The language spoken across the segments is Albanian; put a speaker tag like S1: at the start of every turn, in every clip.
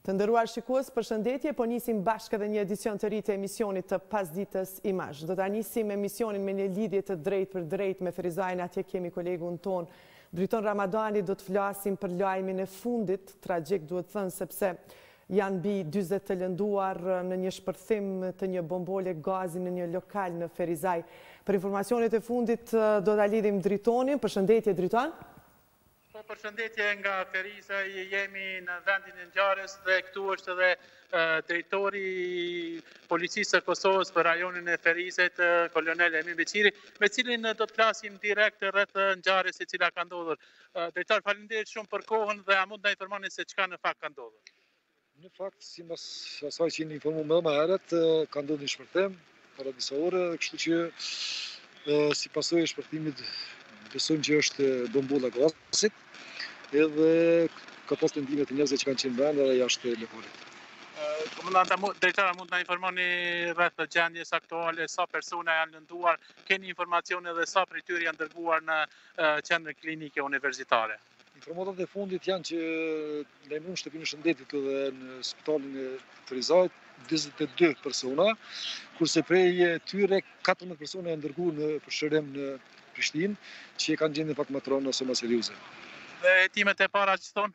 S1: Të nderuar shikues, përshëndetje, po nisim bashkë edhe një edicion të ri të emisionit të pasditës Imazh. Do ta nisim emisionin me një lidhje të drejtpërdrejtë me Ferizajn, atje kemi kolegun tonë Driton Ramadani do të flasim për lajmin e fundit, tragjik duhet thënë, sepse Janë mbi njëzet të lënduar në një shpërthim të një bombole gazi në një lokal në Ferizaj. Për informacionet e fundit do ta lidhim Dritonin. Përshëndetje Driton.
S2: Po përshëndetje nga Ferizaj, jemi në vendin e ngjarjes dhe këtu është edhe drejtori i Policisë së Kosovës për rajonin e Ferizajt, kolonel Emin Beqiri, me të cilin do të flasim direkt rreth ngjarjes e cila ka ndodhur. Drejtor, faleminderit shumë për kohën dhe a mund të na informoni se çka në fakt ka ndodhur?
S3: Në fakt, simbas asaj që jeni informu edhe më herët, ka ndodhë një shpërthim, para disa ore, kështu që si pasojë e shpërthimit, besojmë që është bombola e gazit, edhe ka pas lëndime të njerëzve që kanë qenë brenda dhe jashtë lokalit.
S2: Komandant, a, drejtor, a mund të informoni rreth gjendjes aktuale, sa persona janë lënduar, keni informacione dhe sa prej tyre janë dërguar në qendrën klinike universitare.
S3: Informatat e fundit janë që janë lajmëru në shtëpinë e shëndetit dhe në spitalin e Ferizajt 22 persona, kurse prej tyre 14 persona janë dërguar për shërim në Prishtinë, që e kanë gjendjen pak më të rëndë ose më serioze.
S2: Dhe hetimet e para ç'thonë?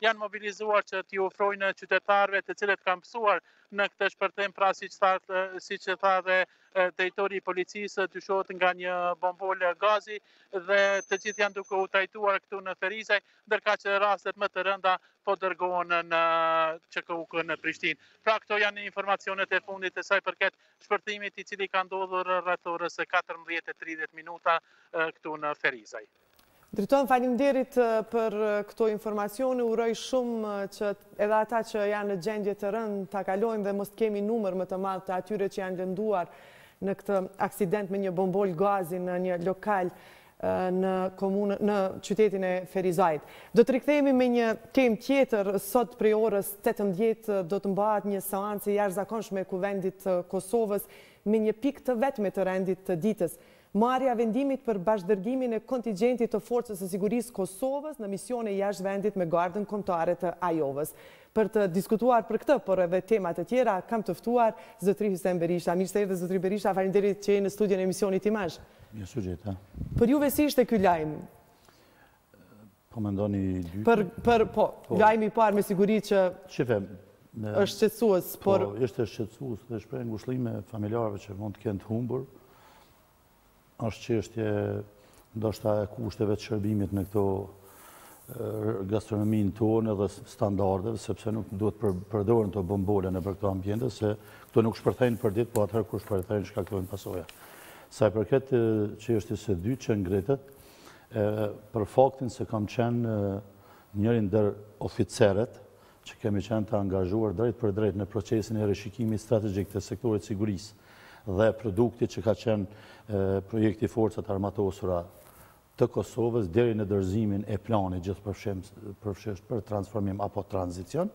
S2: janë mobilizuar që t'i ofrojnë qytetarëve të cilët kanë pësuar në këtë shpërthim, pra siç tha edhe drejtori i policisë, dyshohet nga një bombolë gazi dhe të gjithë janë duke u trajtuar këtu në Ferizaj, ndërkaq rastet më të rënda po dërgohen në QKUK në Prishtinë. Pra këto janë informacionet e fundit sa i përket shpërthimit i cili ka ndodhur rreth orës 14.30 minuta këtu në Ferizaj.
S1: Driton faleminderit për këto informacione, uroj shumë që edhe ata që janë në gjendje të rëndë ta kalojnë dhe mos të kemi numër më të madh të atyre që janë lënduar në këtë aksident me një bombolë gazi në një lokal në komunën në qytetin e Ferizajt. Do të rikthehemi me një temë tjetër sot prej orës 18 do të mbahet një seancë e jashtëzakonshme e Kuvendit të Kosovës me një pikë të vetme të rendit ditës. Marrja e vendimit për bashkëdërgimin e kontigjentit të Forcës së Sigurisë së Kosovës në misione jashtë vendit me Gardën Kombëtare të Ajovës. Për të diskutuar për këtë, por edhe tema të tjera, kam të ftuar zotëri Hysen Berisha. Mirë se erdhët zotëri Berisha, faleminderit që jeni në studion e emisionit Imazh.
S4: Mirë se ju gjeta.
S1: Për juve si ishte ky lajm?
S4: Po mendoni i dyti?
S1: Për, për, po, po. lajmi i parë me siguri që...
S4: Shife, me...
S1: është shqetsuës, po, por...
S4: Po, është shqetsuës dhe shpreh ngushëllime familjarëve që mund të kenë të humbur, është çështje ndoshta e kushteve të shërbimit në këto gastronominë tonë dhe standardeve, sepse nuk duhet përdoren ato bombola nëpër këto ambiente, se këto nuk shpërthejnë përditë, po atëherë kur shpërthejnë, shkaktojnë pasoja. Sa i përket çështjes së dytë që ngritët, për faktin se kam qenë njëri ndër oficerët që kemi qenë të angazhuar drejtpërdrejt në procesin e rishikimit strategjik të sektorit sigurisë dhe produktit që ka qenë projekti Forcat e Armatosura të Kosovës deri në dorëzimin e planit gjithëpërfshirës për transformim apo tranzicion.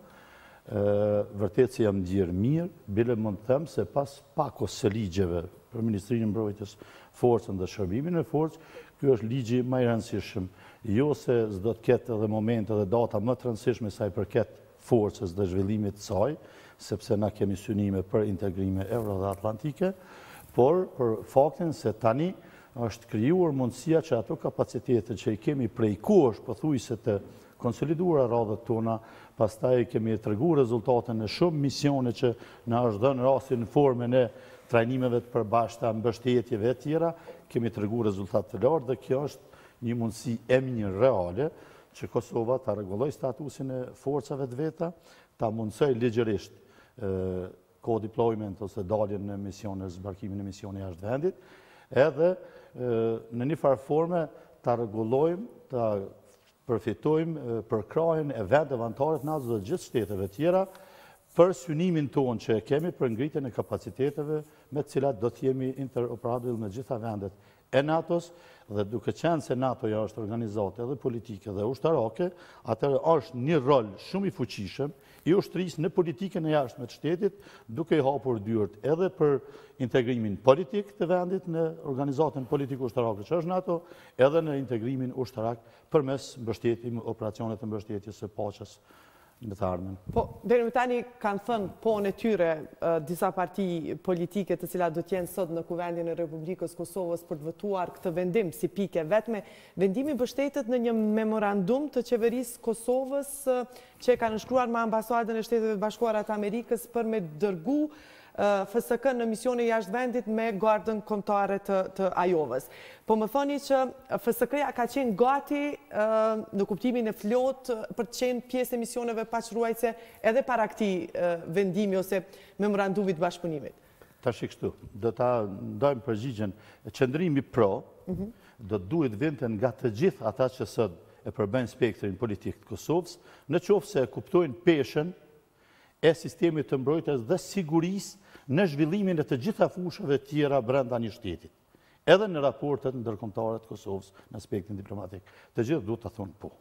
S4: Vërtet se jam ndjerë mirë, bile mund të them se pas pakos së ligjeve për Ministrinë e Mbrojtjes forcën dhe shërbimin në forcë, ky është ligji ma i rëndësishëm. Jo se s'do të ketë edhe momente dhe data më të rëndësishme sa i përket forcës dhe zhvillimit të saj, sepse na kemi synime për integrime euro dhe atlantike, por për faktin se tani është krijuar mundësia që ato kapacitete që i kemi prej kohësh pothuajse të konsoliduara radhët tona, pastaj kemi tregu rezultate në shumë misione që na është dhënë rasti në formën e trajnimeve të përbashkëta, mbështetjeve e tjera. Kemi tregu rezultat të lartë dhe kjo është një mundësi e mirë reale që Kosova ta rregullojë statusin e forcave të veta, ta mundësojë ligjërisht co-deployment ose daljen në misione, zbarkimin në misione jashtë vendit, edhe në një farë forme ta rregullojmë, ta përfitojmë përkrahjen e vendeve anëtare të NATO-s dhe gjithë shteteve tjera për synimin tonë që e kemi për ngritjen e kapaciteteve me të cilat do të jemi interoperabil me gjitha vendet e NATO-s dhe duke qenë se NATO-ja është organizatë edhe politike dhe ushtarake, atëherë është një rol shumë i fuqishëm, i ushtrisë në politikën e jashtme të shtetit, duke i hapur dyert edhe për integrimin politik të vendit në organizatën politiko-ushtarake që është NATO, edhe në integrimin ushtarak përmes mbështetjes në operacionet e mbështetjes së paqes në të ardhmen.
S1: Po, deri më tani kanë thënë po-në e tyre disa parti politike të cilat do të jenë sot në Kuvendin e Republikës Kosovës për të votuar këtë vendim si pikë e vetme. Vendimi mbështetet në një memorandum të qeverisë Kosovës që e ka nënshkruar me Ambasadën e Shteteve të Bashkuara të Amerikës për me dërgu FSK-në në misione jashtë vendit me Gardën Kombëtare të Ajovës. Po më thoni që FSK-ja ka qenë gati në kuptimin e plotë për të qenë pjesë e misioneve paqeruajtëse edhe para këtij vendimi ose memorandumit të bashkëpunimit.
S4: Tashi kështu, do ta ndajmë përgjigjen. Qëndrimi pro mhm. do të duhet vinte nga të gjithë ata që sot e përbëjnë spektrin politik të Kosovës, në qoftë se e kuptojnë peshën e sistemit të mbrojtjes dhe sigurisë në zhvillimin e të gjitha fushave tjera brenda një shtetit. edhe në raportet ndërkombëtare të Kosovës në aspektin diplomatik. Të gjithë duhet të thonë po.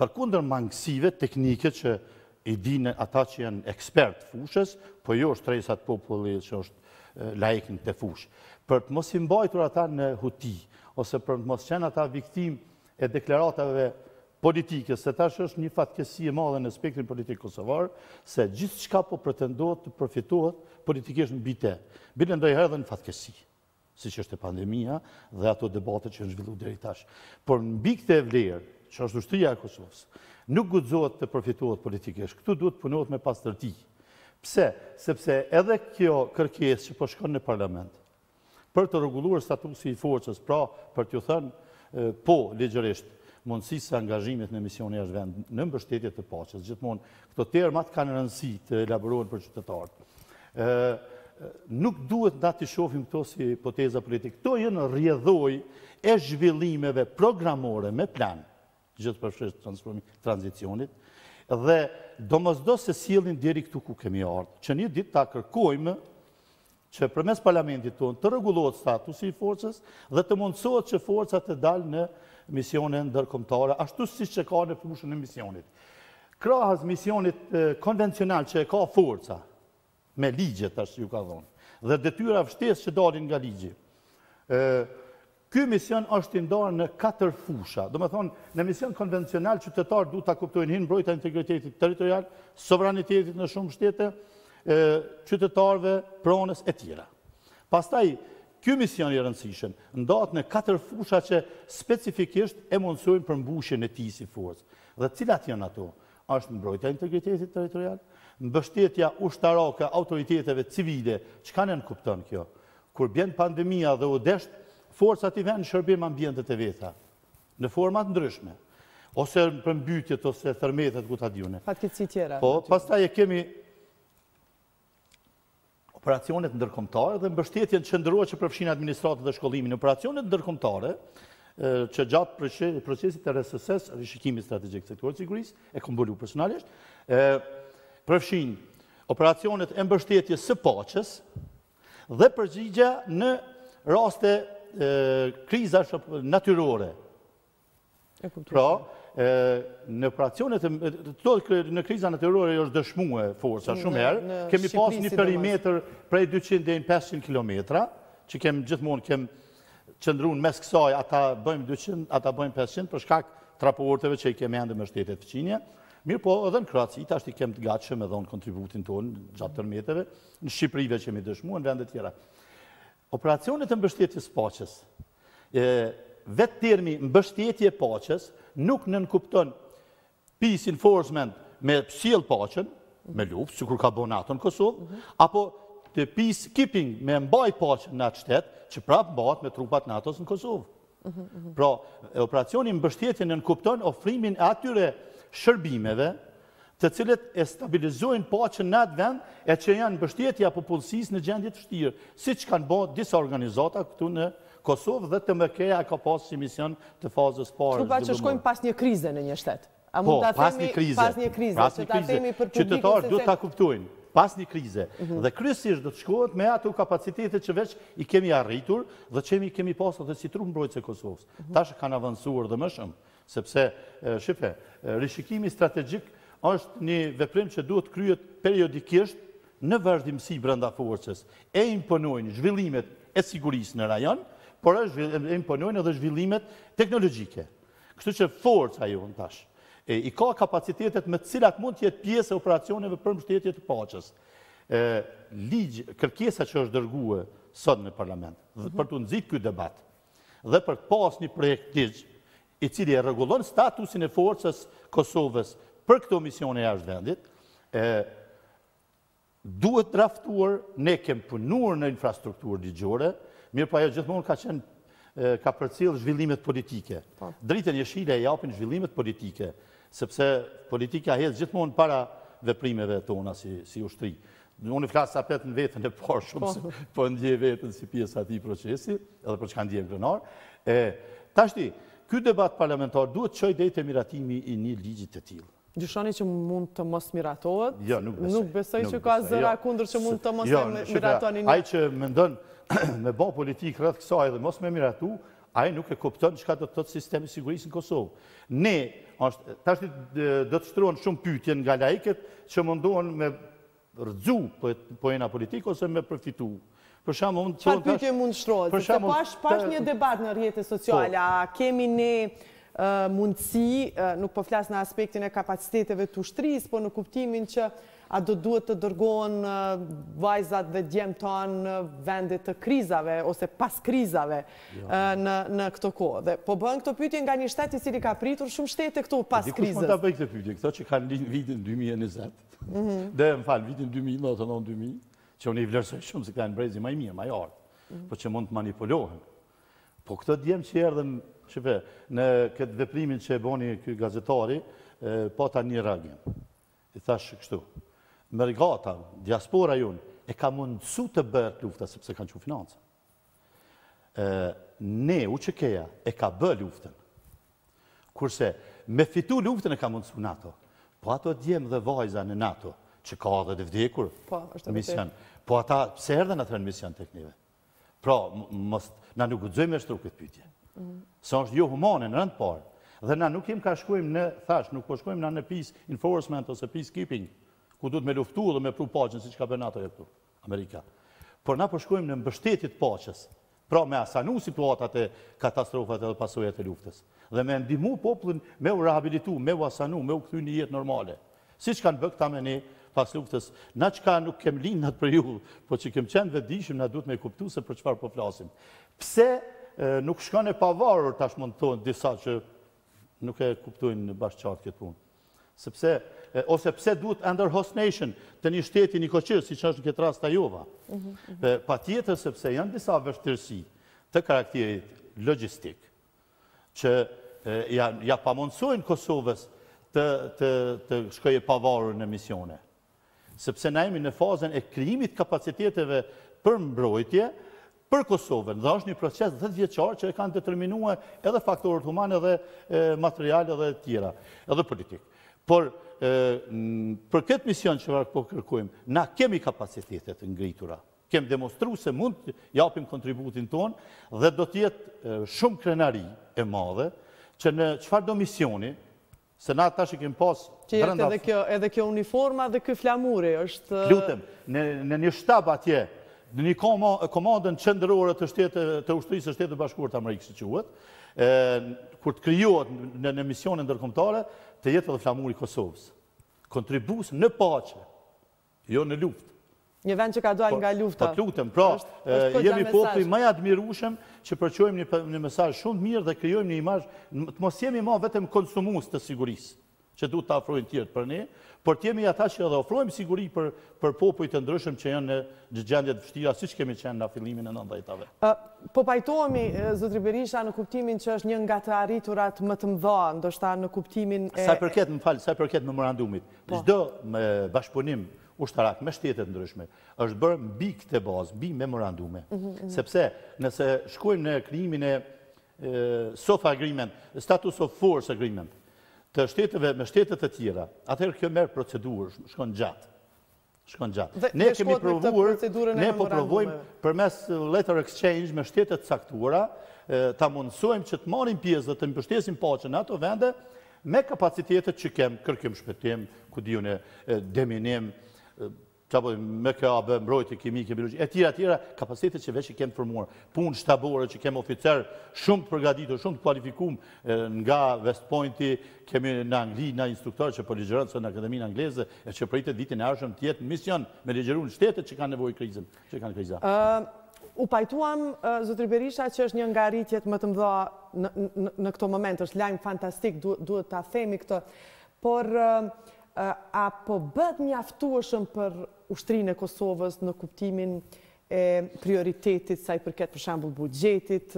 S4: Përkundër mangësive teknike që i dinë ata që janë ekspertë të fushës, po jo është rejësat populli që është laik në këtë fushë. Për të mos i mbajtur ata në huti, ose për të mos qenë ata viktimë e deklaratave politike, se tash është një fatkeqësi e madhe në spektrin politik kosovar, se gjithçka po pretendohet të profitohet politikisht mbi të. Bile ndonjëherë edhe në fatkeqësi, siç është pandemia dhe ato debate që janë zhvillu deri tash. Por mbi këtë vlerë, që është ushtria e Kosovës, nuk guxohet të profitohet politikisht. Këtu duhet të punohet me pastërti. Pse? Sepse edhe kjo kërkesë që po shkon në parlament, Për t'u rregulluar statusi i forcës, pra për t'ju thënë po ligjërisht mundësisë së angazhimit në misione jashtë vend, në mbështetje të paqes. Gjithmonë, këto termat kanë rëndësi të elaborohen për qytetarët. Nuk duhet na t'i shofim këto si hipoteza politike. Këto janë rrjedhojë e zhvillimeve programore me plan. gjithëpërfshirës të transformimit, tranzicionit, dhe domosdo se sjellin deri këtu ku kemi ardhë, që një ditë ta kërkojmë që përmes parlamentit tonë të rregullohet statusi i forcës dhe të mundësohet që forca të dalë në misione ndërkombëtare, ashtu siç e ka në fushën e misionit. Krahas misionit konvencional që e ka forca, me ligje tash që iu ka dhonë. Dhe detyra shtesë që dalin nga ligji. Ë Ky mision është i ndarë në katër fusha. Domethonë, në mision konvencional qytetarët duhet ta kuptojnë hin mbrojtja e integritetit territorial, sovranitetit në shumë shtete, ë qytetarëve, pronës e tjera. Pastaj Ky mision i rëndësishëm ndahet në katër fusha që specifikisht e mundësojnë përmbushjen e tij si forcë. Dhe cilat janë ato? Është mbrojtja e integritetit territorial, mbështetja ushtarake autoriteteve civile. Çka nënkupton kjo? Kur bjen pandemia dhe u desht, forca t'i vejë në shërbim ambientet e veta, në forma të ndryshme, ose përmbytjet ose tërmetet ku ta di
S1: unë. Fatkeqësi tjera.
S4: Po, pastaj e kemi operacionet ndërkombëtare dhe mbështetjen qendrore që përfshin administratën dhe shkollimin. Operacionet ndërkombëtare që gjatë procesit të RSS, rishikimit strategjik të sektorit të sigurisë, e kam bërë personalisht, përfshin operacionet e mbështetjes së paqes dhe përgjigjen në raste krizash natyrore. Pra, në operacionet, në kriza natyrore, është dëshmue forca shumë herë, kemi pas një perimetër prej 200 dhe 500 km, që kemi gjithmonë kemi qëndru në mes kësaj, ata bëjmë 200, ata bëjmë 500, për shkak të raporteve që i kemi ende me shtetet fëqinje, mirëpo edhe në Kroaci, tash i kemi të gatshë me dhonë kontributin tonë, gjatë tërmeteve, në Shqipni veç kemi dëshmue, në vendet tjera. Operacionet e mbështetjes paqes, Vetë termi mbështetje e paqes nuk nënkupton peace enforcement me sjellë paqen, me luftë, sikur ka bo NATO në Kosovë, apo të peace keeping me mbaj paqen në atë shtet, që prapë mbahet me trupa t'NATO-s në Kosovë. Pra, operacioni mbështetje nënkupton ofrimin e atyre shërbimeve të cilat e stabilizojnë paqen në atë vend e që janë mbështetja e popullsisë në gjendje të vështirë, siç kanë ba disa organizata këtu në Kosovë dhe TMK-ja e ka pas si mision të fazës parë zhvillimore.
S1: Trupa që shkojnë pas një krize në një shtet. A mund
S4: po,
S1: ta themi pas një krize,
S4: pas një krize,
S1: themi për publikun qytetarët
S4: duhet ta kuptojnë pas një krize. Mhm. Dhe kryesisht do të shkohet me ato kapacitete që veç i kemi arritur dhe që i kemi pas dhe si trupë mbrojtëse e Kosovës. Mhm. Tash kanë avansuar dhe më shumë. Sepse, shife, rishikimi strategjik është një veprim që duhet të kryhet periodikisht në vazhdimësi brenda forcës. E imponojnë zhvillimet e sigurisë në rajon, por e imponojnë edhe zhvillimet teknologjike. Kështu që forca jonë tash i ka kapacitetet me të cilat mund të jetë pjesë e operacioneve për mbështetje të paqes. Ligjë, kërkesa që është dërgue sot në parlament, për t'u nxitë ky debat, dhe për të pas një projektligj i cili e rregullon statusin e Forcës së Kosovës për këto misione jashtë vendit, duhet draftuar, ne kemi punuar në infrastrukturë ligjore, mirëpo ajo gjithmonë ka qenë ka përcjellë zhvillimet politike. Po. Dritën jeshile e japin zhvillimet politike, sepse politika hec gjithmonë para veprimeve tona si ushtri. Unë flas prapë në vetën e parë shumës, se po ndjej veten si pjesë e atij procesi, edhe për çka ndjehem krenar. Tashti, ky debat parlamentar duhet t'çojë drejt te miratimi i një ligji të tilë.
S1: Dyshoni që mund të mos miratohet?
S4: Jo, nuk besoj.
S1: Nuk besoj që ka zëra,
S4: jo,
S1: kundër që mund të mos
S4: jo,
S1: miratojnë.
S4: Ai që mendon me bo politikë rreth kësaj dhe mos me miratu, Ai nuk e kupton çka do të thotë sistemi i sigurisë në Kosovë. Ne, tashti do të shtrohen shumë pyetje nga laikët që mundohen me rrëxu poena politikë ose me përfitu. Për shembull,
S1: çfarë pyetje mund të shtrohet?
S4: Për shembull, pashë
S1: një debat në rrjetet, po, sociale, a kemi ne mundësi, nuk po flas në aspektin e kapaciteteve të ushtrisë, po në kuptimin që A do duhet të dërgohen vajzat dhe djemtë tanë në vende të krizave ose pas krizave në këto kohë? Dhe po bëhen këto pyetje nga një shtet i cili ka pritur shumë shtete këtu pas krizës.
S4: Dikush mund ta bëjë këtë pyetje, këto që kanë lind vitin dy
S1: mijë e njëzet,
S4: dhe më fal, vitin dy mijë, nëntëdhjetë e nëntë, dy mijë, që unë i vlerësoj shumë se këta janë brezi më i mirë, më i
S1: artë,
S4: por që mund të manipulohen. Po këto djemë që erdhën, shqipe, në këtë veprimin që e boni ky gazetari, pata një reagim. I thashë kështu, mërgata, diaspora jonë, e ka mundësu të bëhet lufta, sepse kanë qenë financa. Ne, UÇK-ja, e ka bë luftën. Kurse, me fitu luftën e ka mundësu NATO. Po ato djemë dhe vajza në NATO, që ka edhe të vdekur,
S1: po,
S4: po ata, pse erdhen atëherë në mision të kënive? Pra, na nuk guxojmë me shtru këtë pytje. Mhm. Se është jo humane në rend të parë. Dhe na nuk jem ka shkojmë në thash, nuk po shkojmë na në peace enforcement ose peacekeeping, ku duhet me luftu dhe me pru paqen, siç ka bërë NATO e këtu, Amerika. Por na po shkojmë në mbështetje të paqes, pra me asanu situatat e katastrofat edhe pasojat e luftës. Dhe me ndihmu popullin me u rehabilitu, me u asanu, me u kthy në jetë normale. Siç kanë bë këta me ne pas luftës, na çka nuk kem lind n'atë periudhë, po që kem qenë të vetëdijshëm na duhet me kuptu se për çfarë po flasim. Pse nuk shkon e pavarur tash mund të thonë disa që nuk e kuptojnë bash qartë këtë punë. Sepse ose pse duhet under host nation të një shteti nikoqir, siç është në këtë rast Ajova. Patjetër sepse janë disa vështirësi të karakterit logjistik. që ja pamundësojnë Kosovës të shkojë e pavarur në misione. Sepse na jemi në fazën e krijimit kapaciteteve për mbrojtje, për Kosovën, dhe është një proces 10 vjeçar që e kanë determinua edhe faktorët humanë edhe materialë edhe tjera, edhe politikë. Por, për këtë mision që po kërkojmë, na kemi kapacitetet të ngritura. Kemi demonstru se mund të japim kontributin tonë dhe do të jetë shumë krenari e madhe që në çfarëdo misioni, se na tash i kemi pas brenda...
S1: Të jetë edhe kjo uniforma dhe ky flamuri, është...
S4: Lutem, në një shtab atje, në një komandën qendrore të shtetë, të ushtrisë së Shteteve të Bashkuara të Amerikës që quhet, kur të krijohet në misione ndërkombëtare, të jetë edhe flamuri i Kosovës. Kontribuues në paqe. Jo në luftë.
S1: Një vend që ka dalë nga lufta.
S4: Po të lutem, pra, jemi populli ma i admirueshëm që përçojmë një mesazh shumë të mirë dhe krijojmë një imazh, të mos jemi ma vetëm konsumues të sigurisë, që duhet ta ofrojnë të tjerët për ne, por të jemi ata që edhe ofrojmë siguri për popuj të ndryshëm që janë në gjendje të vështira, siç kemi qenë na në fillimin e
S1: nëntëdhjetave. Po pajtohemi, zotri Berisha, në kuptimin që është një nga të arriturat më të mëdha, ndoshta në kuptimin e...
S4: Sa i përket, më fal, sa i përket memorandumit, Çdo bashkëpunim ushtarak me shtete të ndryshme është bërë mbi këtë bazë, mbi memorandume. Sepse nëse shkojmë në krijimin e SOFA agreement, status of force agreement, të shteteve me shtetet e tjera, atëherë kjo merr procedurë, shkon gjatë. Shkon gjatë. Dhe ne kemi provuar, ne po provojmë përmes letter exchange me shtete të caktuara, ta mundësojmë që të marrim pjesë dhe të mbështesim paqen në ato vende, me kapacitetet që kem, kërkim shpëtim, ku di unë, deminim, qapo me KAB, mbrojtje kimike, biologjike, e tjera, tjera, kapacitetet që veç i kem të formuar. Punë shtabore që kem oficerë shumë të përgaditur, shumë të kualifikuem nga West Pointi, Kemi në Angli na instruktor që po ligjëron sot në Akademinë Angleze e që pritet vitin e ardhshëm të jetë në mision me ligjëru në shtetet që kanë nevojë krizën që kanë kriza.
S1: U pajtuam zotri Berisha që është një nga rritjet më të mëdha në këtë moment, është lajm fantastik, duhet ta themi këtë. Por a po bëhet mjaftueshëm për ushtrinë e Kosovës në kuptimin e prioritetit sa i përket për shembull buxhetit,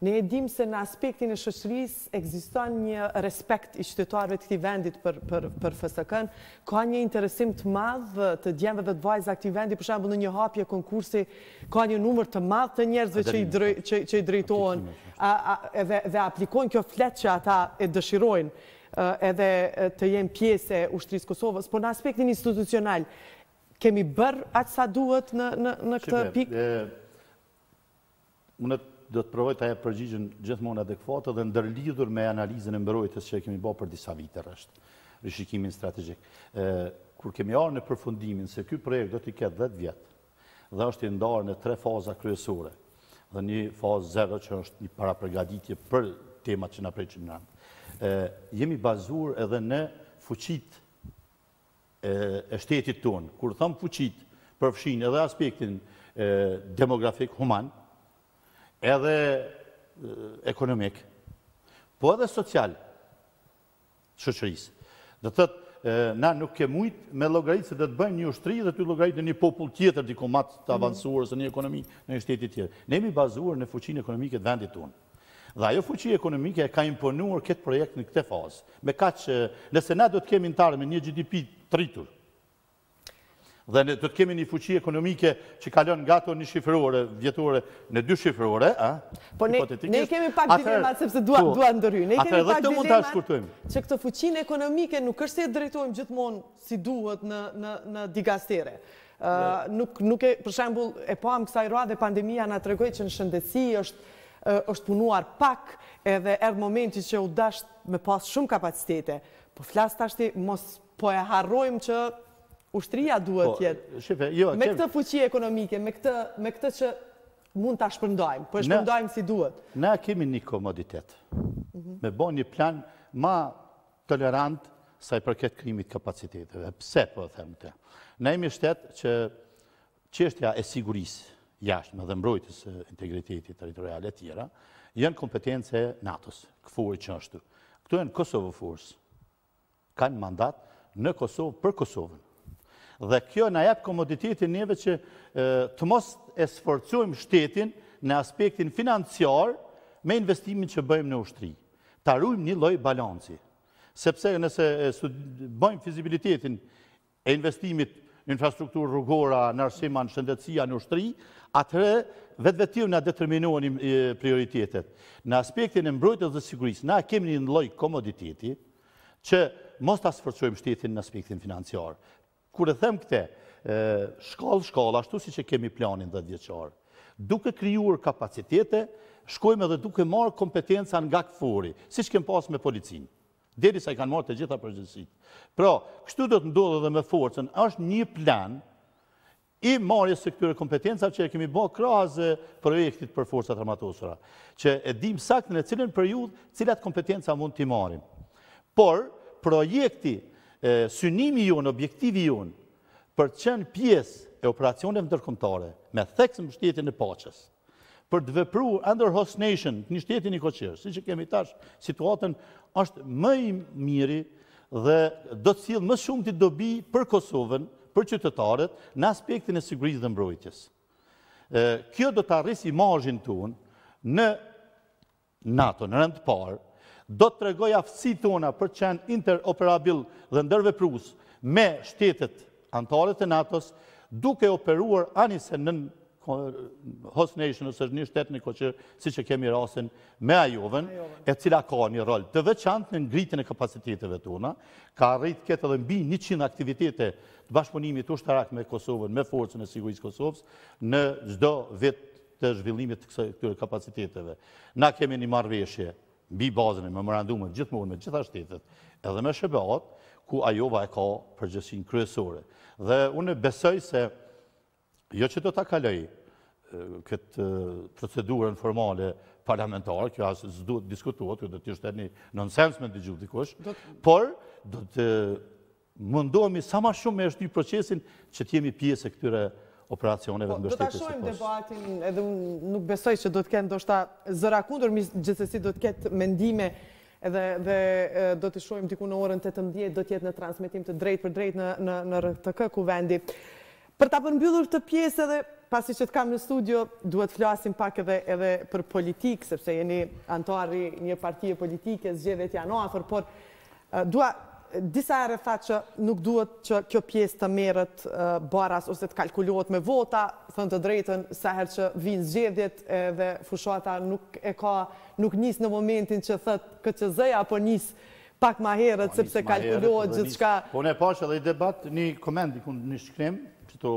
S1: ne e dimë se në aspektin e shoqërisë ekziston një respekt i qytetarëve të këtij vendit për për për FSK-në, ka një interesim të madh të djemve dhe të vajzave të këtij vendit, për shembull në një hapje konkursi ka një numër të madh të njerëzve që i që që i drejtohen edhe dhe aplikojnë kjo flet që ata e dëshirojnë edhe të jenë pjesë e ushtrisë Kosovës, por në aspektin institucional Kemi bërë aq sa duhet në në në këtë pikë?
S4: Shikoni, e, unë do të provoj ta jap përgjigjen gjithmonë adekuate dhe ndërlidhur me analizën e mbrojtjes që e kemi bërë për disa vite rresht, rishikimin strategjik. Ë, kur kemi ardhur në përfundimin se ky projekt do të ketë 10 vjet dhe është i ndarë në tre faza kryesore dhe një fazë zero që është një parapërgaditje për temat që na presin në rend. Ë, jemi bazuar edhe në fuqitë e shtetit tonë. Kur thom fuqitë, përfshin edhe aspektin demografik, human, edhe ekonomik, po edhe social të shoqërisë. Do të thotë, na nuk kem mujt me llogaritë se do të bëjmë një ushtri dhe të llogaritë në një popull tjetër diku ma të mhm. avansuar ose një ekonomi në një shtetit tjetër. Ne jemi bazuar në fuqinë ekonomike të vendit tonë. Dhe ajo fuqi ekonomike e ka imponuar këtë projekt në këtë fazë. Me kaq që nëse ne do të kemi në të ardhmen një GDP të rritur, dhe ne do të kemi një fuqi ekonomike që kalon nga ato një shifrore vjetore në dy shifrore, a?
S1: Po ne ne kemi pak dilema sepse dua po, dua ndërhy. Ne kemi pak dilema. Atë do të mund ta shkurtojmë. Që këtë fuqinë ekonomike nuk është se e drejtojmë gjithmonë si duhet në në në dikastere. Nuk nuk e për shembull e pamë kësaj radhe pandemia na tregoi që në shëndetësi është është punuar pak edhe erdh momenti që u dasht me pas shumë kapacitete. Po flas tashti mos po e harrojmë që ushtria duhet po, jetë. Jo, me këtë fuqi ekonomike, me këtë me këtë që mund ta shpërndajmë, po e shpërndajmë si duhet.
S4: Na kemi një komoditet. Mhm. Me ba një plan ma tolerant sa i përket krijimit të kapaciteteve. Pse po e them këtë? Ne jemi shtet që çështja e sigurisë jashtme dhe mbrojtjes së integritetit territorial e tjera janë kompetencë e NATO-s, KFOR-it që është. Këto janë Kosovo Force. Kanë mandat në Kosovë për Kosovën. Dhe kjo na jep komoditetin neve që të mos e sforcojmë shtetin në aspektin financiar me investimin që bëjmë në ushtri. Ta rujmë një lloj balanci. Sepse nëse bëjmë fizibilitetin e investimit në infrastrukturë rrugore, në arsim a, në shëndetësi a, në ushtri, atëherë vetvetiu na determinohen prioritetet. Në aspektin e mbrojtjes dhe sigurisë, na kemi një lloj komoditeti që mos ta sforcojmë shtetin në aspektin financiar. Kur e them këtë, shkallë shkallë, ashtu siç e kemi planin dhjetëvjeçar, duke krijuar kapacitete, shkojmë edhe duke marrë kompetenca nga KFOR-i, siç kemi pas me policinë, derisa i kanë marrë të gjitha përgjegjësitë. Pra, kështu do të ndodhë edhe me forcën, është një plan i marrjes së këtyre kompetencave që e kemi bërë krahas projektit për Forcat e Armatosura, që e dimë saktë në cilën periudhë cilat kompetenca mund t'i marrim. Por, projekti, synimi jonë, objektivi jonë, për të qenë pjesë e operacioneve ndërkombëtare, me theks mbështetjen e paqes. për të vepru under host nation, një shteti nikoqir, siç e kemi tash situatën, është më i miri dhe do të sjellë më shumë dobi për Kosovën, për qytetarët, në aspektin e sigurisë dhe mbrojtjes. Kjo do ta rrisë imazhin tonë në NATO, në rend të parë, do të tregojë aftësitë tona për të qenë interoperabil dhe ndërveprues me shtetet anëtare të NATO-s, duke operuar ani se nën host nation ose një shtet nikoqir, siç e kemi rasin me Ajovën, e cila ka një rol të veçantë në ngritjen e kapaciteteve tona, ka arrit ketë edhe mbi 100 aktivitete të bashkëpunimit ushtarak me Kosovën, me Forcën e Sigurisë Kosovës, në çdo vit të zhvillimit të këtyre kapaciteteve. Na kemi një marrëveshje mbi bazën e memorandumit gjithmonë me gjitha shtetet edhe me SHBA-t, ku Ajova e ka përgjegjësinë kryesore. Dhe unë besoj se jo që do ta kalojë këtë procedurën formale parlamentare, kjo as s'duhet diskutohet, kjo do të ishte një nonsens me dëgju dikush, por do të Mundohemi sa ma shumë me e shty procesin që t'jemi pjesë e këtyre operacioneve
S1: të mbështetjes së posë. Do ta shohim debatin edhe unë nuk besoj që do të ketë ndoshta zëra kundër, gjithsesi do të ketë mendime dhe do të shohim diku në orën 18, do të jetë në transmitim të drejtpërdrejtë në RTK kuvendi. Për ta përmbyllur këtë pjesë edhe pasi që të kam në studio, duhet flasim pak edhe, edhe për politikë, sepse jeni anëtar i një partije politike, zgjedhjet janë afër, por Dua disa herë e the që nuk duhet që kjo pjesë të merret baras ose të kalkulohet me vota, thënë të drejtën sa herë që vijnë zgjedhjet edhe fushata nuk e ka nuk nis në momentin që thotë KQZ-ja po nis pak ma herët sepse kalkulohet gjithçka.
S4: Po unë e pashë edhe një debat, një koment diku në një shkrim, këto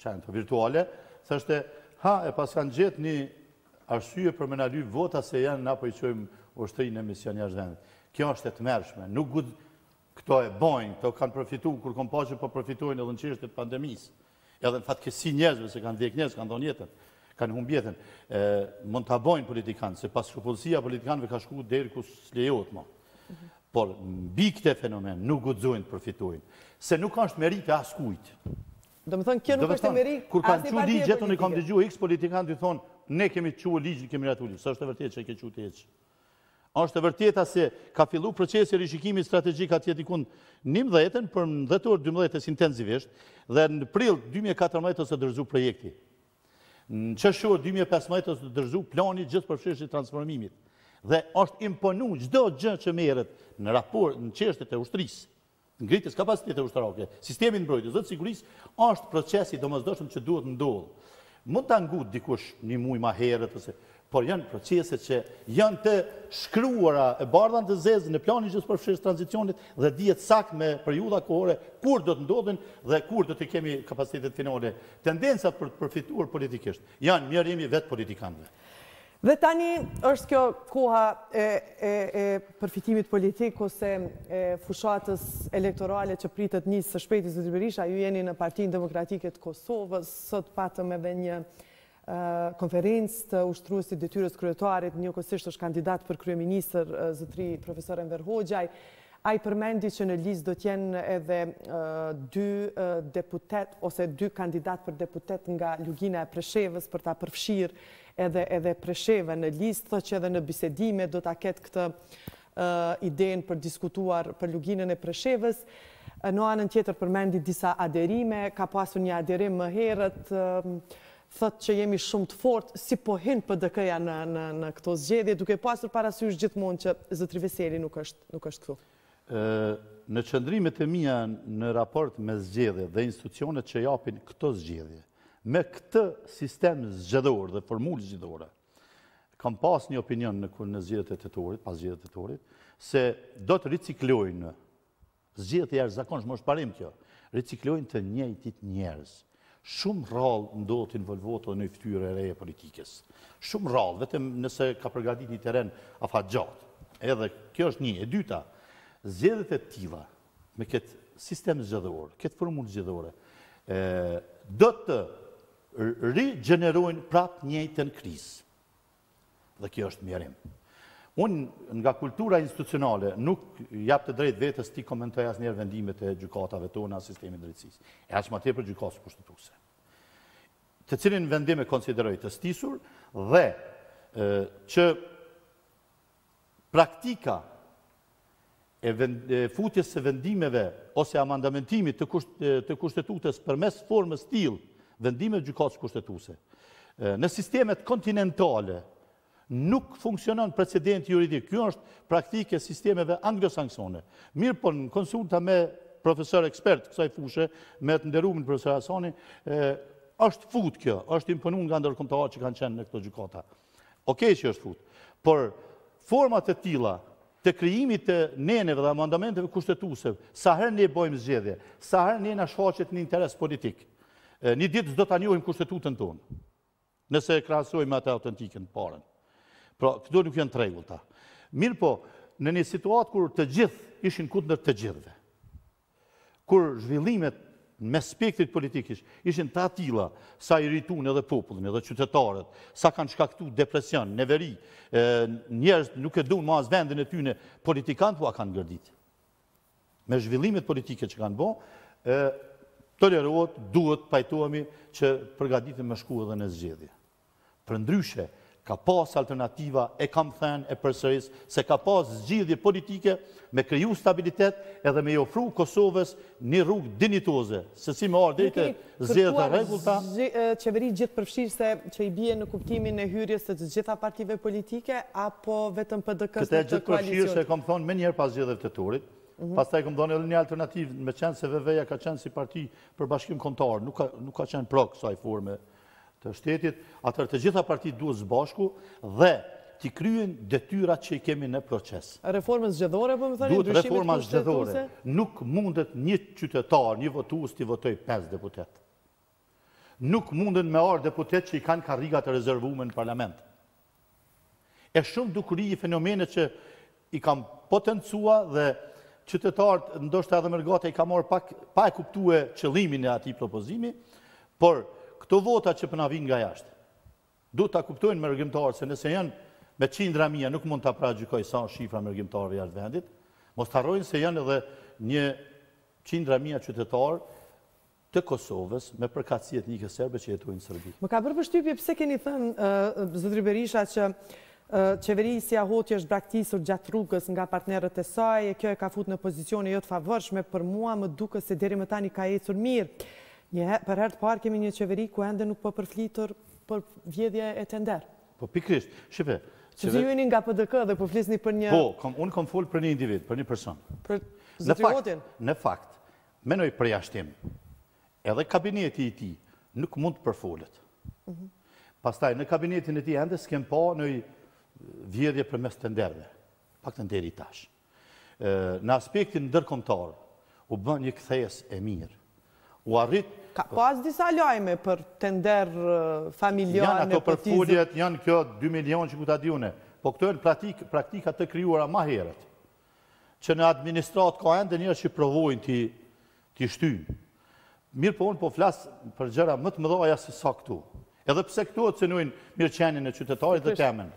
S4: që janë virtuale, thoshte ha e paskan gjetë një Arsye për me na lyp vota se ja na po i çojmë ushtrinë në mision jashtë vendit. Kjo është e tmerrshme. Nuk gux këto e bojnë, këto kanë profitu kur kom pa që po profitojnë edhe në çështje të pandemisë. Edhe në fatkeqësi të njerëzve se kanë vdek njerëz, kanë dhënë jetën, kanë humb jetën. E, mund ta bojnë politikanët, se paskrupullësia e politikanëve ka shku deri ku s'lejohet ma. Mhm. Por mbi këtë fenomen nuk guxojnë të profitojnë, se nuk është meritë e askujt.
S1: Domethënë kjo nuk është e meri.
S4: Kur kanë çu ligjet unë kam dëgju X politikan tu thon ne kemi çu ligjin kemi miratu ligjin. S'është e vërtetë që e ke çu ti hiç. Është e vërteta se ka fillu procesi i rishikimit strategjik atje diku në 11-ën por në dhjetor 12-ës intensivisht dhe në prill 2014 është dorëzu projekti. Në qershor 2015 është dorëzu plani gjithëpërfshirës i transformimit dhe është imponu çdo gjë që merret në raport në çështjet e ushtrisë. ngritjes kapaciteteve ushtarake, sistemit mbrojtjes dhe të sigurisë, është proces i domosdoshëm që duhet ndodhë. Mund ta ngut dikush një muaj ma herët ose, por janë procese që janë të shkruara e bardha në të zezë në planin gjithëpërfshirës tranzicionit dhe dihet saktë me periudha kohore kur do të ndodhin dhe kur do t'i kemi kapacitetet finale. Tendencat për të përfituar politikisht janë mjerim i vetë politikanëve.
S1: Dhe tani është kjo koha e e e përfitimit politik ose e fushatës elektorale që pritet të nisë së shpejti Zoti Berisha, ju jeni në Partinë Demokratike të Kosovës, sot patëm edhe një konferencë të ushtruesit detyrës kryetarit, njëkohësisht është kandidat për kryeministër zotri profesor Enver Hoxhaj. Ai përmendi që në listë do të jenë edhe dy deputetë ose dy kandidatë për deputet nga Lugina e Preshevës për ta përfshirë Edhe edhe Presheva në listë, thotë që edhe në bisedime do ta ketë këtë idenë për diskutuar për Luginën e Preshevës. Në anën tjetër përmendi disa aderime, ka pasur një aderim më herët, thotë që jemi shumë të fortë, si po hyn PDK-ja në në në këto zgjedhje, duke pasur parasysh gjithmonë që zotëri Veseli nuk është nuk është këtu.
S4: Në qëndrimet e mia në raport me zgjedhjet dhe institucionet që japin këto zgjedhje, Me këtë sistem zgjedhor dhe formulë zgjedhore, kam pas një opinion në kur në zgjedhjet e tetorit, pas zgjedhjet e tetorit, se do të riciklojnë zgjedhjet e jashtëzakonshme, është parim kjo. Riciklojnë të njëjtit njerëz. Shumë rrallë ndodhë të involvohet edhe një fytyrë e re e politikës. Shumë rrallë, vetëm nëse ka përgatit një teren afatgjatë. Edhe kjo është një. E dyta, zgjedhjet e tilla, me këtë sistem zgjedhor, këtë formulë zgjedhore, do të rigjenerojnë prapë njëjtën krizë. Dhe kjo është mjerim. Unë nga kultura institucionale nuk jap të drejtë vetes t'i komentoj asnjëherë vendimet e gjykatave tona, sistemit drejtësisë. E aq ma tepër Gjykatës Kushtetuese. Të cilin vendim e konsideroj të stisur dhe që praktika e futjes së vendimeve ose amendamentimit të Kushtetutës përmes formës tillë vendimeve Gjykatës Kushtetuese. Në sistemet kontinentale nuk funksionon precedenti juridik. Kjo është praktikë e sistemeve anglosaksone. Mirëpo në konsulta me profesorë ekspertë kësaj fushe, me të nderumin profesor Hasani, është fut kjo, është imponu nga ndërkombëtarët që kanë qenë në këto gjykata. Okej që është fut, por format e tilla të krijimit të neneve dhe amendamenteve kushtetuese, sa herë ne bojmë zgjedhje, sa herë ne na shfaqet një interes politik, një ditë s'do ta njohim Kushtetutën tonë, nëse e krahasojmë me atë autentiken, parën. Pra, këto nuk janë të rregullta. Mirëpo, në një situatë kur të gjithë ishin kundër të gjithëve, kur zhvillimet mes spektrit politik ishin të atilla sa irritun edhe popullin edhe qytetarët, sa kanë shkaktu depresion, neveri, njerëzit nuk e dun ma as vendin e tyne, politikanët ua kanë gërdit. Me zhvillimet politike që kanë bo, tolerohet, duhet, pajtohemi që përgatitemi me shku edhe në zgjedhje. Përndryshe, ka pas alternativa, e kam thënë e përsëris se ka pas zgjidhje politike me kriju stabilitet edhe me i ofru Kosovës një rrugë dinjitoze, se si me ardhë deri te zgjedhjet e
S1: rregullta. Nuk keni kërkuar qeveri gjithëpërfshirëse që i bie në kuptimin e hyrjes së të gjitha partive politike apo vetëm PDK-së në këtë
S4: koalicion? Këtë gjithëpërfshirëse e kam thënë menjëherë pas zgjedhjeve tetorit, pastaj kam dhënë edhe një alternativë, meqenëse VV-ja ka qenë si parti për bashkim kombëtar, nuk ka qenë pro kësaj forme të shtetit, atëherë të gjitha partitë duhet së bashku dhe t'i kryejnë detyrat që i kemi në proces.
S1: Reforma zgjedhore, po më thani, ndryshimet kushtetuese?
S4: Duhet reforma zgjedhore. Nuk mundet një qytetar, një votues t'i votojë 5 deputetë. Nuk mundet me ardh deputetë që i kanë karrigat e rezervume në parlament. E shumë dukuri e fenomene që i kam potencu dhe qytetarët ndoshta edhe mërgata i ka marrë pak pa e kuptu qëllimin e atij propozimi, por këto vota që po na vijnë nga jashtë, duhet ta kuptojnë mërgimtarët se nëse janë me qindra mija nuk mund ta paragjykoj sa është shifra e mërgimtarëve jashtë vendit, mos të harrojnë se janë edhe një qindra mija qytetarë të Kosovës, me përkatësi etnike serbe që jetojnë në Serbi.
S1: Më ka bërë përshtypje pse keni thënë, zotëri Berisha, që qeverisja Hoti është braktisur gjatë rrugës nga partnerët e saj, e kjo e ka futur në pozicione jo të favorshme, për mua më duket se deri më tani ka ecur mirë. Për herë të parë kemi një qeveri ku ende nuk po përflitet për vjedhje e tenderë.
S4: Po pikërisht, shih.
S1: Që ju jeni nga PDK dhe po flisni për një...
S4: Po, unë kam folë për një individ, për një person.
S1: Për zotëri Hotin?
S4: Në fakt, Me ndonjë përjashtim, edhe kabineti i tij nuk mund të përfolet. Pastaj, në kabinetin e tij ende s'kem pa noj vjedhje përmes tenderëve, paktën deri tash. Në aspektin ndërkombëtar, u bë një kthesë e mirë. U arrit...
S1: Ka pas disa lajme për tenderë familjarë, nepotizm...
S4: Janë ato përfoljet, ja kjo 2 milionë që ku ta di unë. Po këto janë praktika të krijuara ma herët. që në administratë ka ende njerëz që provojnë t'i, t'i shtyjnë. Mirëpo unë po flas për gjëra më të mëdha sesa këto. Edhe pse këto e cenojnë mirëqenien e qytetarit dhe temen.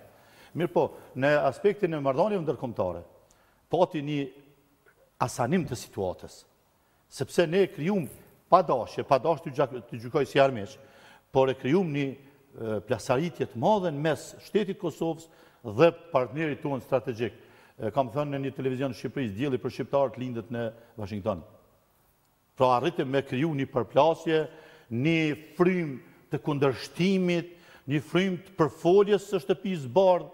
S4: Mirëpo, në aspektin e marrëdhënieve ndërkombëtare, pati një asanim të situatës. Sepse ne e krijuam pa dashje, pa dasht t'i gjykoj si armiq, por e krijuam një plasaritje të madhe në mes shtetit të Kosovës dhe partnerit tonë strategjik. Kam thënë në një televizion Shqipërisë, dielli për shqiptarët lindet në Washington. Pra arritëm me kriju një përplasje, një frymë të kundërshtimit, një frymë të përfoljes së Shtëpisë së Bardhë,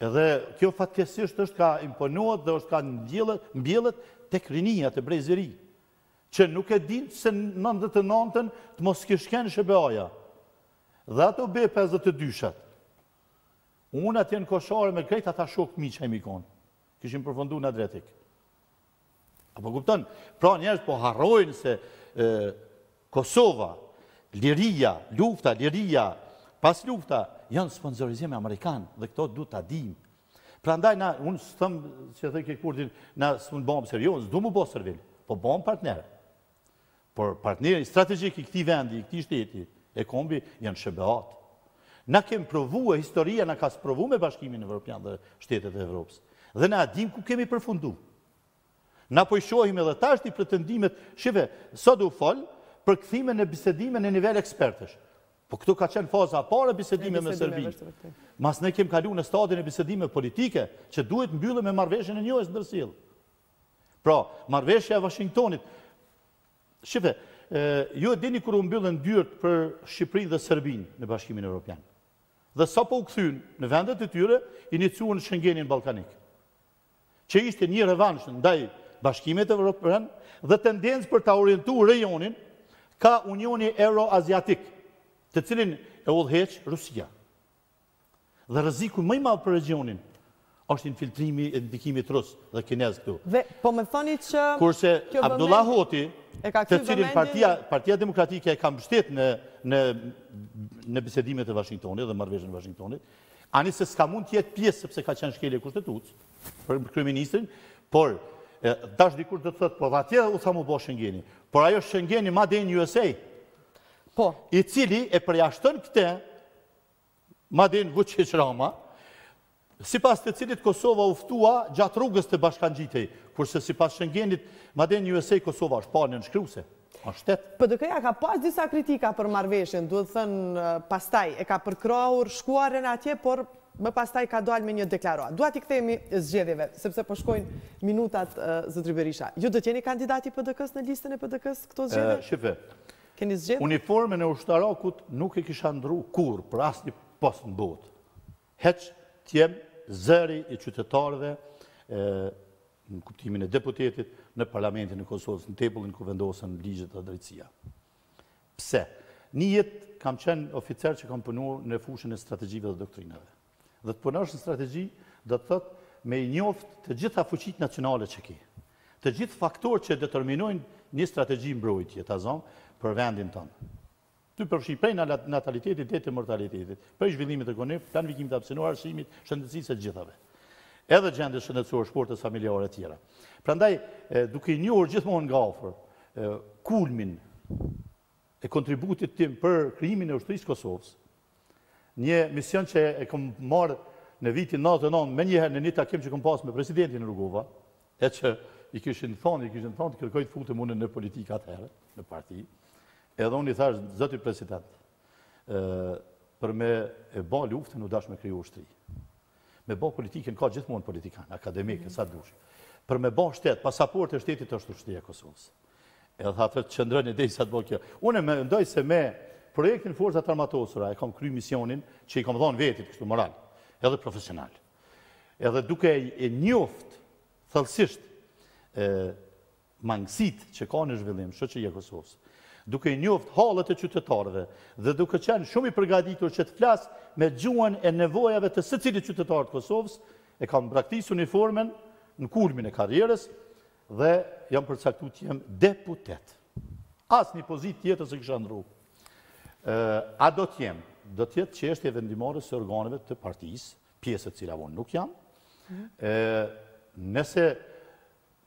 S4: Edhe kjo fatkeqësisht është kah imponohet dhe është kah mbillet tek rinia, te brezi ri, që nuk e dinë se nëntëdhjetë e nëntën të mos kish ken SHBA-ja dhe ato B pesëdhjetë e dyshat. Unë atje n' Koshare me krejt ata shokë miq aj mikon kishim përfundu në Adriatik. A po kupton? Pra njerëz po harrojnë se Kosova, liria, lufta, liria, pas lufta, janë sponsorizim amerikan dhe këto duhet ta dimë. Prandaj, na, unë s'thom, siç thojke Kurti, na s'mun bahm seriozë, duhet m'u ba servil, po bahm partnerë. Por partneri strategjik i këtij vendi, i këtij shteti, e kombi, janë SHBA-t. Na kemi provu e historia na ka sprovu me Bashkimin Evropian dhe shtetet e Evropës. Dhe na e dimë ku kemi përfundu. Na po i shohim edhe tashti pretendimet, shive, sot u fol, për kthimin në bisedime në nivel ekspertësh. Po kjo ka qenë faza e parë e bisedime me Serbinë. Pas ne kemi kalu në stadin e bisedimeve politike, që duhet mbyllë me marrëveshjen e njohjes së ndërsjellë. Pra, marrëveshja e Washingtonit, shqipe, ju e dini kur u mbyllën dyert për Shqipërinë dhe Serbinë në Bashkimin Europian. Dhe sapo u kthyen në vendet e tyre, iniciuan Shengenin Ballkanik. Që ishte një revansh ndaj Bashkimit Europian dhe tendencë për ta orientu rejonin kah Unioni Euroaziatik, të cilin e udhëheq Rusia. Dhe rreziku më i madh për regjionin është infiltrimi i ndikimit rus dhe kinez këtu.
S1: Dhe po më thoni që
S4: Kurse Abdullah Hoti, të cilin Partia Partia Demokratike e ka mbështet në në në bisedimet e Washingtonit dhe marrëveshjen e Washingtonit, ani se s'ka mund të jetë pjesë sepse ka qenë shkelje e kushtetutës për kryeministrin, por tash dikush do të thotë, po edhe atje u tha m'u bo Schengeni. Por ai Schengeni made in USA,
S1: po.
S4: i cili e përjashton këte Made in Vuçiq Rama, sipas të cilit Kosova u ftua gjatë rrugës të bashkangjitej, kurse sipas Shengenit, made in USA Kosova është palë nënshkruese. Është shtet.
S1: PDK-ja ka pas disa kritika për marrëveshjen, duhet thënë pastaj e ka përkrahur shkuarjen atje, por më pastaj ka dalë me një deklaratë. Dua t'i kthehemi zgjedhjeve, sepse po shkojnë minutat zotri Berisha. Ju do të jeni kandidat i PDK-së në listën e PDK-së në këto zgjedhje?
S4: Shifë.
S1: Keni zgjedhur?
S4: Uniformën e ushtarakut nuk e kisha ndrru kurrë për asnjë post në botë. Veç të jem zëri i qytetarëve në kuptimin e deputetit në Parlamentin e Kosovës, në tempullin ku vendosen ligjet dhe drejtësia. Pse? Një jetë kam qenë oficer që kam punuar në fushën e strategjive dhe doktrinave. Dhe të punosh në strategji do të thotë me i njoft të gjitha fuqitë nacionale që ke. Të gjithë faktorët që determinojnë një strategji mbrojtje, ta zomë, për vendin tonë. Tu përfshi prej natalitetit deri te mortalitetit, prej zhvillimit ekonomik, planifikimit hapësinor, arsimit, shëndetësisë e të gjithave. Edhe gjendjes shëndetësore, shportës familjare e tjera. Prandaj, duke i njohur gjithmonë nga afër, kulmin e kontributit tim për krijimin e Ushtrisë së Kosovës, një mision që e kam marrë në vitin nëntëdhjetë e nëntë menjëherë në një takim që kam pasur me presidentin Rugova, e që i kishin thënë, i kishin thënë të kërkoj të futem unë në politikë atëherë, në parti, edhe unë i thashë, zoti president, për me e ba luftën u dasht me kriju ushtri. Me bo politikën ka gjithmonë politikanë, akademikë, sa dush. Por me bo shtet, pasaport e shtetit është ushtria e Kosovës. Edhe aty qëndron e deri sa të bo kjo. Unë mendoj se me projektin Forca të Armatosura e kam kry misionin që i kam dhonë vetit kështu moral edhe profesional. Edhe duke e njoft thellësisht mangësitë që ka në zhvillim shoqëria e Kosovës, duke i njoft hallet e qytetarëve dhe duke qenë shumë i përgatitur që të flas me gjuhën e nevojave të secilit qytetar të Kosovës, e kam braktis uniformen në kulmin e karrierës dhe jam përcaktu të jem deputet. Asnjë pozitë tjetër s'e kisha ndru. A do të jem? Do të jetë çështje e vendimarrjes së organeve të partisë, pjesë e të cilave unë nuk jam. Nëse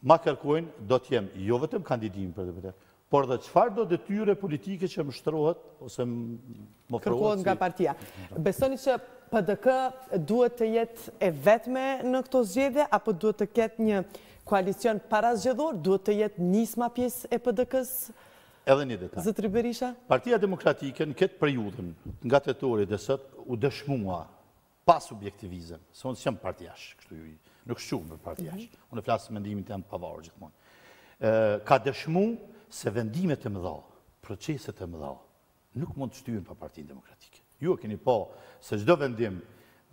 S4: Ma kërkojnë, do të jem jo vetëm kandidim për deputet, por dhe çfarëdo detyre politike që më shtrohet ose më
S1: ofrohet nga partia. Besoni që PDK duhet të jetë e vetme në këto zgjedhje apo duhet të ketë një koalicion parazgjedhor, duhet të jetë nisma pjesë e PDK-së?
S4: Edhe një detaj.
S1: Zotëri Berisha?
S4: Partia Demokratike në këtë periudhën, nga tetori deri sot, u dëshmua pa subjektivizëm, se unë s'jam partiash, kështu ju, nuk shquhem për partiash, mhm. unë e flas mendimin tem të pavarur gjithmonë. Ka dëshmu se vendimet e mëdha, proceset e mëdha, nuk mund të shtyhen pa partinë demokratike. Ju e keni pa se çdo vendim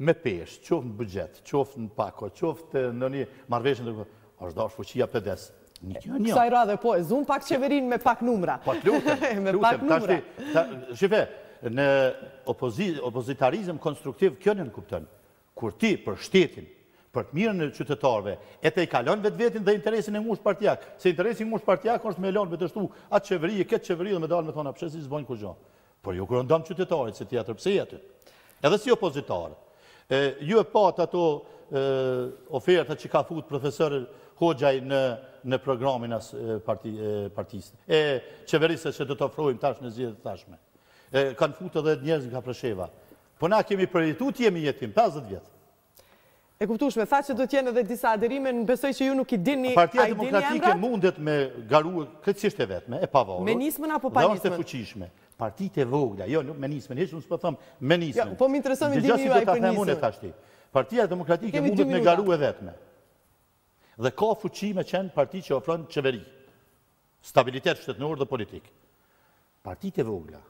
S4: me peshë, qoftë në buxhet, qoftë në pako, qoftë ndonjë marrëveshje, Është dashtë fuqia e PDK-së.
S1: Kësaj radhe po e zunë pak qeverinë me pak numra.
S4: Po të lutem,
S1: të lutem, tash,
S4: shihe, një opozitarizëm konstruktiv kjo nënkupton, kur ti për shtetin, për të mirën e qytetarëve, e tejkalon vetveten dhe interesin e ngushtë partiak, se interesi i ngushtë partiak është me lonë vetë ashtu atë qeveri e këtë qeveri dhe me dalë me thonë a p'e sheh si s'bojnë kurgjo. Por jo kur bon dam qytetarit se tjetër, pse je aty? Edhe si opozitar. Ju e patë ato oferta që ka fut profesor Hoxhaj në programin e partisë. E qeverisë që do të ofrojmë tash në zgjedhjet e tashme. Kanë fut edhe njerëz nga Presheva. Po na kemi përjetu të jemi jetim, 50 vjet.
S1: E kuptueshme, tha që do të jenë edhe disa aderime, besoj që ju nuk i dini, a i dini emrat?
S4: Partia Demokratike mundet me garue krejtësisht e vetme, e pavarur.
S1: Me nismën apo pa nismën?
S4: Dhe është e fuqishme. Partitë e vogla, jo, nuk me nismën, hiç unë s'po them me nismën.
S1: Jo, po më intereson me dini ju ai për nismën.
S4: Partia Demokratike mundet me garue e vetme. Dhe ka fuqi me qenë parti që ofron qeveri. Stabilitet shtetëror dhe politik. Partitë e vogla,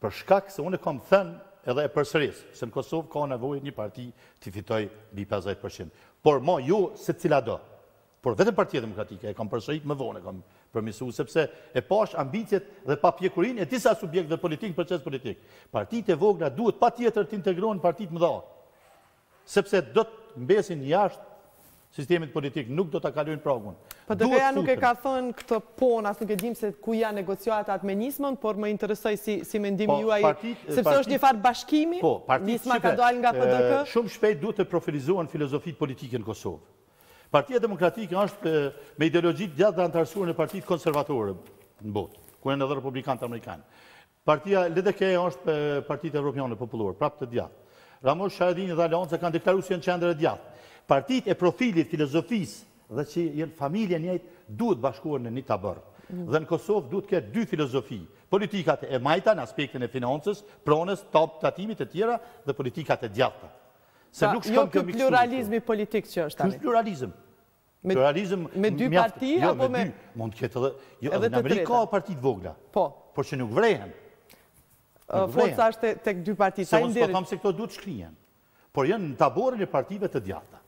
S4: Për shkak se unë kam thënë edhe e përsëris, se në Kosovë ka nevojë një parti të fitojë mbi 50%. Por ma jo secila do. Por vetëm partia demokratike, e kam përsëritë më vonë, e kam përmirësu, sepse e pashë ambicjet dhe papjekurinë e disa subjekteve politike në proces politik. Partitë e vogla duhet patjetër të integrohen partitë e mëdha. Sepse do të mbesin jashtë sistemit politik, nuk do ta kalojnë pragun.
S1: PDK-ja nuk e ka thënë këtë po, as nuk e dimë se ku janë negociatat me Nismën, por më intereson si si mendim i juaj, sepse është një farë bashkimi, Nisma ka dalë nga PDK.
S4: Shumë shpejt duhet të profilizohen filozofitë politike në Kosovë. Partia Demokratike është me ideologji të djathtë, e anëtarësuar në partitë konservatore në botë, ku janë edhe republikanët amerikanë. Partia LDK është te Partitë Evropiane Popullore, prapë të djathtë. Ramush Haradinaj dhe Aleanca kanë deklaruar se janë qendër e djathtë. Partitë e profilit, filozofisë dhe që janë familje e njëjtë duhet bashkohen në një tabor. Dhe në Kosovë duhet të ketë dy filozofi, politikat e majta në aspektin e financës, pronës, tab, tatimit e tjera dhe politikat e djathta.
S1: Se Pra, nuk po shkon kjo ky miksturi këtu. pluralizmi politik që është
S4: Ky tani. është
S1: pluralizëm. Me dy parti,
S4: jo,
S1: apo me...
S4: Mund të ketë dhe... Jo, edhe në Amerikë ka parti të vogla. Po. Por që nuk vërehen.
S1: Forca është te këto dy parti.
S4: Se unë s'po tham se këto du të shkrihen. Por janë në taborin e partive të djathta.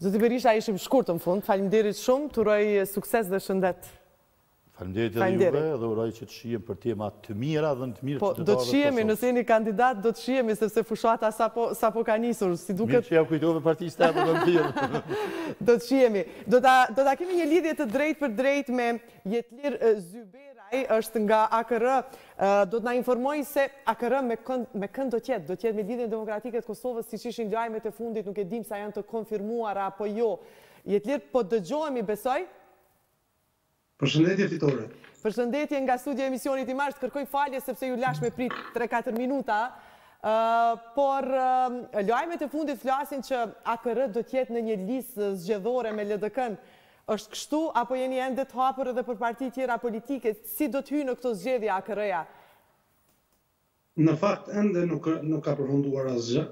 S1: Zoti Berisha, ishim shkurt në fund. Faleminderit shumë, të uroj sukses dhe shëndet.
S4: Faleminderit edhe juve dhe uroj që të shihem për tema të mira dhe në të mirë
S1: të
S4: qytetarëve të Kosovës.
S1: Po, do të shihemi, nëse jeni kandidat, do të shihemi, sepse fushata sapo ka nisur, si duket...
S4: Mirë që ia kujtove partisë teme dhe më thirr.
S1: Do të shihemi. Do ta kemi një lidhje të drejtpërdrejtë me Jetlir Zyberaj, është nga AKR, do të na informojë se AKR me kënd do të jetë, do të jetë me Lidhjen Demokratike të Kosovës, siç ishin lajmet e fundit, nuk e dim sa janë të konfirmuara apo jo. Jetlir, po dëgjohemi, besoj?
S5: Përshëndetje Fitore.
S1: Përshëndetje nga studioja e emisionit Imazh, kërkoj falje sepse ju lashë me prit tre katër minuta, por lajmet e fundit flasin që AKR do të jetë në një listë zgjedhore me LDK-në. Është kështu apo jeni ende të hapur edhe për parti tjera politike? Si do të hyjë në këto zgjedhje AKR-ja?
S5: Në fakt ende nuk nuk ka përfunduar asgjë.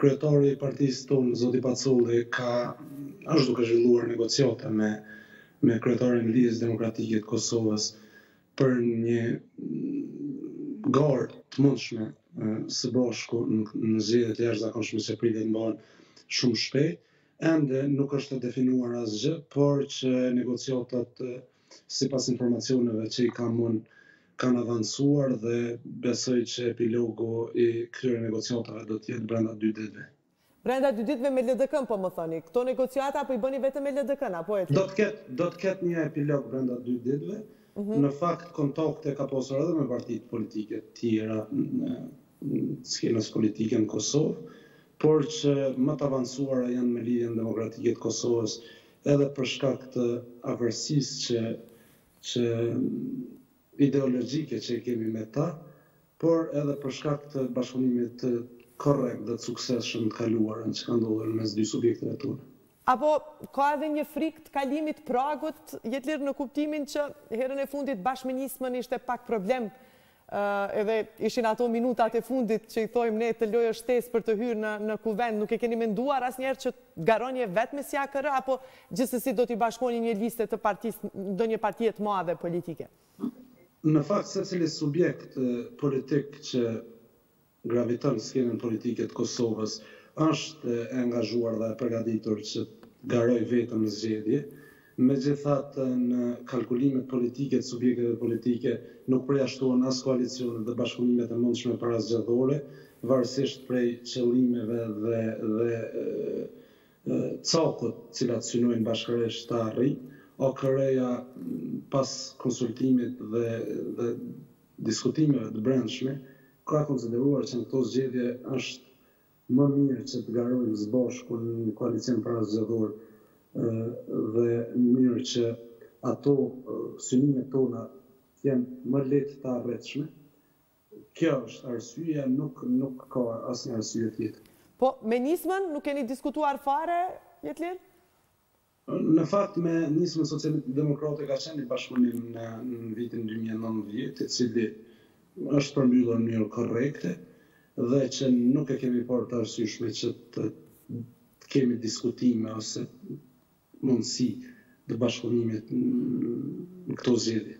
S5: Kryetari i partisë tonë, zoti Pacolli ka është duke zhvilluar negociata me me kryetarin e Lidhjes Demokratike të Kosovës për një garë të mundshme së bashku në zgjedhjet e jashtëzakonshme që pritet të mbahen shumë shpejt. Ende nuk është definuar asgjë, por që negociatat Sipas informacioneve që i kam unë, kanë avancuar dhe besoj që epilogu i këtyre negociatave do të jetë brenda dy ditëve.
S1: Brenda dy ditëve me LDK-në po më thoni. Këto negociata po i bëni vetëm me LDK-në, apo e...
S5: Do të ketë, do të ketë një epilog brenda dy ditëve. Në fakt kontakte ka pasur edhe me partitë politike të tjera të skenës politike në Kosovë, por që më të avancuara janë me Lidhjen Demokratike të Kosovës edhe për shkak të afërsisë që që ideologjike që e kemi me ta, por edhe për shkak të bashkëpunimit të korrekt dhe të suksesshëm të kaluarën që ka ndodhur në mes dy subjekteve tona.
S1: Apo ka edhe një frikë të kalimit të pragut, Jetlir, në kuptimin që herën e fundit bashkë me Nismën ishte pak problem Edhe ishin ato minutat e fundit që i thojmë ne të lojës shtesë për të hyrë në Kuvend. Nuk e keni menduar asnjëherë që të garoni e vetme si AKR apo gjithsesi do t'i bashkoheni një liste të partisë, ndonjë partie të madhe politike?
S5: Në fakt secili subjekt politik që graviton skenën politike të Kosovës, është e angazhuar dhe e përgatitur që të garojë vetëm në zgjedhje. Megjithatë, në kalkulimet politike të subjekteve politike nuk përjashtohen as koalicionet dhe bashkëpunimet e mundshme parazgjedhore, varësisht prej qëllimeve dhe dhe cakut të cilat synojnë bashkërisht ta arrijnë. AKR-ja pas konsultimeve dhe dhe diskutimeve të brendshme, Ka konsideruar që në këto zgjedhje është më mirë që të garojmë së bashku në një koalicion parazgjedhor dhe në mënyrë që ato synimet tona të jenë më lehtë të arritshme. Kjo është arsyeja, nuk nuk ka asnjë arsye tjetër.
S1: Po me Nismën nuk keni diskutuar fare, Jetlir?
S5: Në fakt me Nismën Socialdemokrate ka qenë një bashkëpunim në vitin dy mijë e nëntëmbëdhjetë, i cili është përmbyllur në mënyrë korrekte dhe që nuk e kemi parë të arsyeshme që të kemi diskutime ose mundësi të bashkëpunimit në këto
S1: zgjedhje.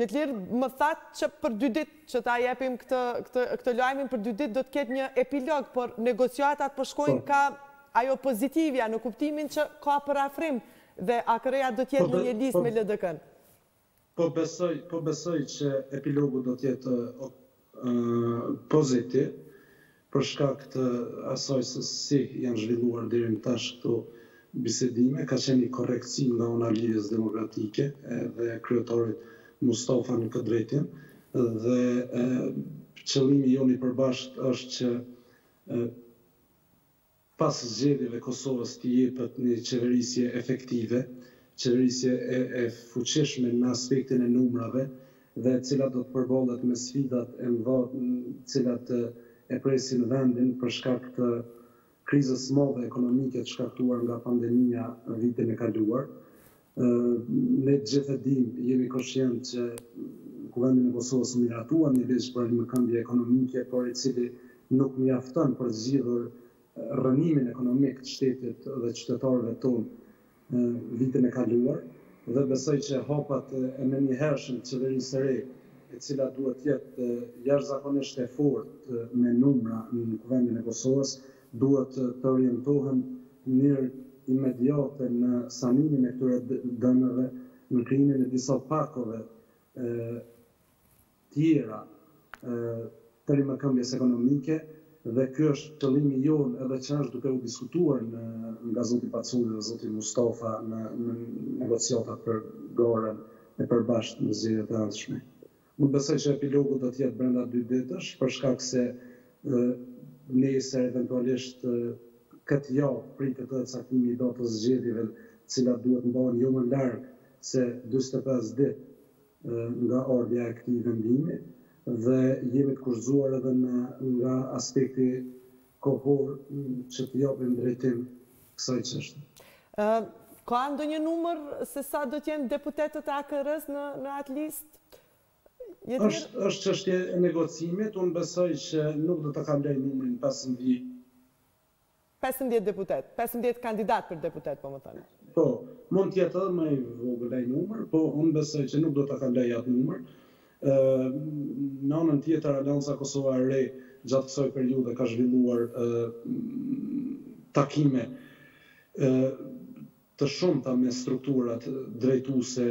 S1: Jetlir, më thatë që për dy ditë që ta jepim këtë këtë këtë lajmin për dy ditë do të ketë një epilog, por negociatat po shkojnë kah ajo pozitivja në kuptimin që ka përafrim dhe AKR-ja do të
S5: jetë
S1: në një listë me LDK-në.
S5: Po besoj, po besoj që epilogu do të jetë pozitiv, për shkak të asaj se si janë zhvilluar deri më tash këto bisedime, ka qenë një korrektësi nga ana e Lidhjes Demokratike dhe kryetarit Mustafa në këtë drejtim dhe qëllimi jonë i përbashkët është që pas zgjedhjeve Kosovës t'i jepet një qeverisje efektive, qeverisje e fuqishme në aspektin e numrave dhe e cila do të përballet me sfidat e mëdha të cilat e presin vendin për shkak të krizës së madhe ekonomike të shkaktuar nga pandemia vitin e kaluar Ne të gjithë e dimë, jemi koshientë që në Kuvendin e Kosovës u miratua një ligj për rimëkëmbje ekonomike, por i cili nuk mjafton për të zgjidhur rrënimin ekonomik të shtetit dhe qytetarëve tonë vitin e kaluar dhe besoj që hapat e menjëhershëm të qeverisë së re, e cila duhet të jetë jashtëzakonisht e fortë me numra në Kuvendin e Kosovës, Duhet të orientohen në mënyrë imediate në sanimin e këtyre dëmeve, në krijimin e disa pakove tjera të rimëkëmbjes ekonomike dhe kjo është qëllimi jonë edhe që është duke u diskutuar nga zoti Pacolli dhe zoti Mustafa në negociatat për garën e përbashkët në zgjedhjet e ardhshme. Unë besoj që epilogu do të jetë brenda dy ditësh, për shkak se nesër eventualisht këtë javë pritet edhe caktimi i datës zgjedhjeve të cilat duhet të mbahen jo më larg se dyzet e pesë ditë nga ardhja e këtij vendimi dhe jemi të kufizuar edhe nga aspekti kohor që t'i japim drejtim kësaj çështje.
S1: Ka ndonjë numër se sa do të jenë deputetët e AKR-së në atë listë?
S5: Është çështje e negocimit, unë besoj që nuk do të kalojë numrin pesëmbëdhjetë.
S1: Pesëmbëdhjetë deputetë, pesëmbëdhjetë kandidatë për deputetë po më thoni.
S5: Po, mund të jetë edhe më i vogël ai numër, po unë besoj që nuk do të kalojë atë numër, Në anën tjetër, Aleanca Kosova e Re gjatë kësaj periudhe ka zhvilluar takime të shumta me strukturat drejtuese,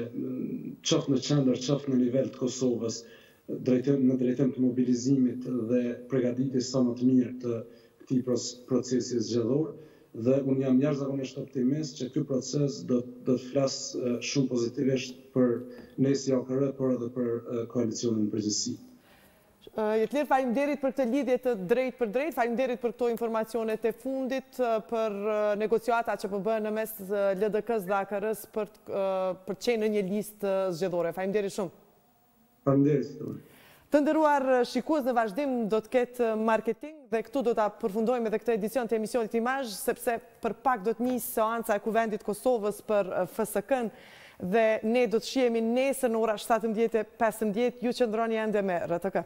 S5: qoftë në qendër, qoftë në nivel të Kosovës, në drejtim të mobilizimit dhe pregaditjes sa më të mirë të këtij procesi zgjedhor. Dhe unë jam jashtëzakonisht optimist që ky proces do të flasë shumë pozitivisht për ne si AKR, por edhe për koalicionin në përgjithësi.
S1: Jetlir, faleminderit për këtë lidhje të drejtpërdrejtë, faleminderit për këto informacionet e fundit për negociatat që po bëhen në mes LDK-së dhe AKR-së për të qenë në një listë zgjedhore. Faleminderit shumë.
S5: Faleminderit.
S1: Të nderuar shikues në vazhdim do të ketë marketing dhe këtu do ta përfundojmë edhe këtë edicion të emisionit Imazh sepse për pak do të nisë seanca e Kuvendit të Kosovës për FSK-në dhe ne do të shihemi nesër në ora shtatëmbëdhjetë e pesëmbëdhjetë, ju qëndroni ende me rtk.